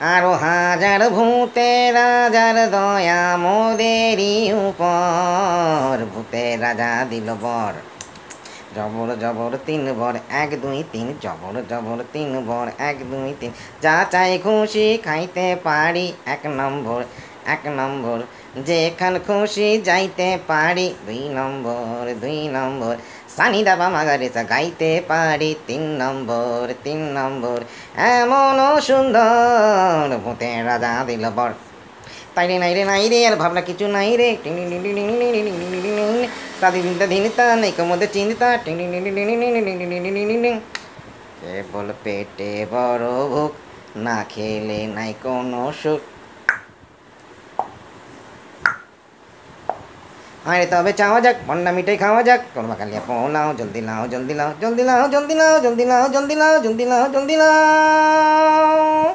আরও হাজার ভূতে রাজার দয়া মোদেরই উপর। ভূতে রাজা দিল বর। জবর জবর তিন বর, এক, দুই, তিন। জবর জবর তিন বর, এক, দুই, তিন। যা চাই খুশি খাইতে পারি, এক নম্বর। এক নম্বর যেখান খুশি যাইতে পারি দুই নম্বর দুই নম্বর সানি দাবা মাগারেসা গাইতে পারি তিন নম্বর তিন নম্বর এমন সুন্দর ভূতে রাজা দিল বর তাই রে নাই রে নাই রে আর ভাবনা কিছু নাই রে তাদের চিন্তা ধিনিতা নেই মধ্যে চিন্তা কেবল পেটে বড় ভুক না খেলে নাই কোনো সুখ আরে তবে চাওয়া যাক, বন্ডা মিঠাই খাওয়া যাক। কর্মা কালিয়া পোলাও জলদি লাও জলদি লাও জলদি লাও জলদি লাও জলদি লাও জলদি লাও জলদি লাও জলদি লাও